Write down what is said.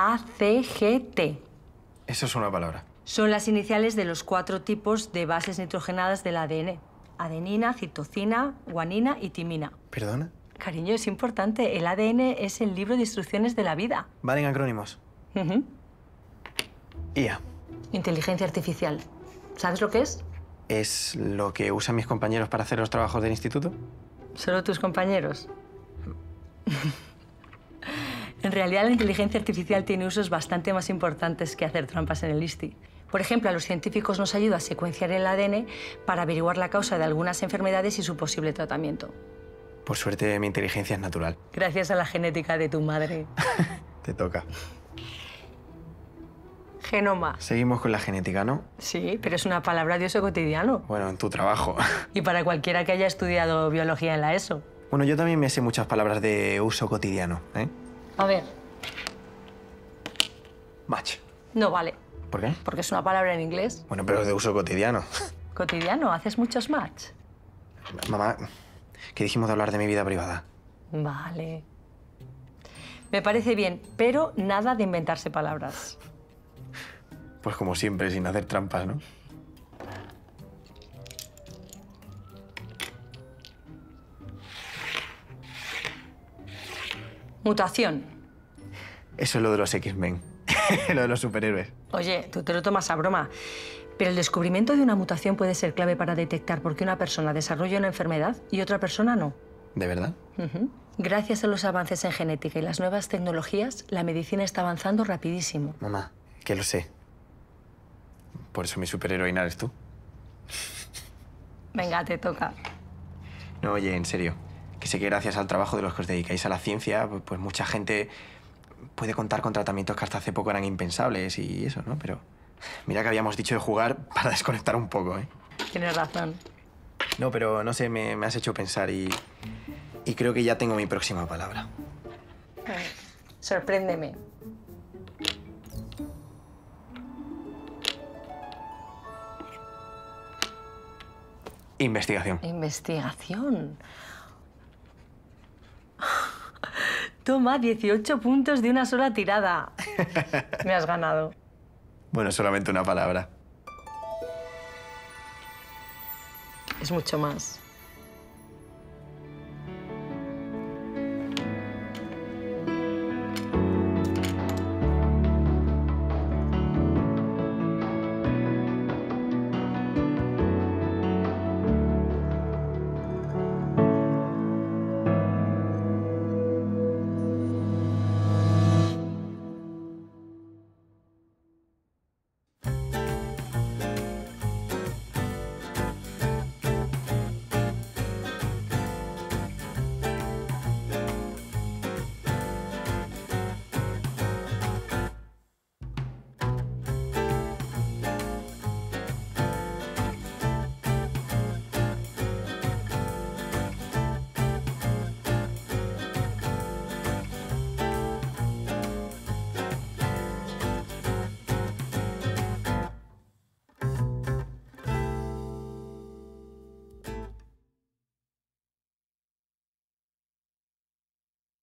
ACGT. Eso es una palabra. Son las iniciales de los cuatro tipos de bases nitrogenadas del ADN. Adenina, citocina, guanina y timina. ¿Perdona? Cariño, es importante. El ADN es el libro de instrucciones de la vida. Valen acrónimos. IA. Inteligencia artificial. ¿Sabes lo que es? ¿Es lo que usan mis compañeros para hacer los trabajos del instituto? ¿Solo tus compañeros? En realidad, la inteligencia artificial tiene usos bastante más importantes que hacer trampas en el ISTI. Por ejemplo, a los científicos nos ayuda a secuenciar el ADN para averiguar la causa de algunas enfermedades y su posible tratamiento. Por suerte, mi inteligencia es natural. Gracias a la genética de tu madre. Te toca. Genoma. Seguimos con la genética, ¿no? Sí, pero es una palabra de uso cotidiano. Bueno, en tu trabajo. Y para cualquiera que haya estudiado biología en la ESO. Bueno, yo también me sé muchas palabras de uso cotidiano, ¿eh? A ver, Match. no vale, ¿Por qué? porque es una palabra en inglés. Bueno, pero de uso cotidiano. Cotidiano, haces muchos match. Mamá, que dijimos de hablar de mi vida privada. Vale. Me parece bien, pero nada de inventarse palabras. Pues como siempre, sin hacer trampas, ¿no? Mutación. Eso es lo de los X-Men. lo de los superhéroes. Oye, tú te lo tomas a broma. Pero el descubrimiento de una mutación puede ser clave para detectar por qué una persona desarrolla una enfermedad y otra persona no. ¿De verdad? Gracias a los avances en genética y las nuevas tecnologías, la medicina está avanzando rapidísimo. Mamá, que lo sé. Por eso mi superheroína eres tú. Venga, te toca. No, oye, en serio. Que sé que gracias al trabajo de los que os dedicáis a la ciencia, pues, pues mucha gente puede contar con tratamientos que hasta hace poco eran impensables y eso, ¿no? Pero mira que habíamos dicho de jugar para desconectar un poco, ¿eh? Tienes razón. No, pero no sé, me, me has hecho pensar y, y creo que ya tengo mi próxima palabra. Sorpréndeme. Investigación. Investigación. Toma 18 puntos de una sola tirada. Me has ganado. Bueno, solamente una palabra. Es mucho más.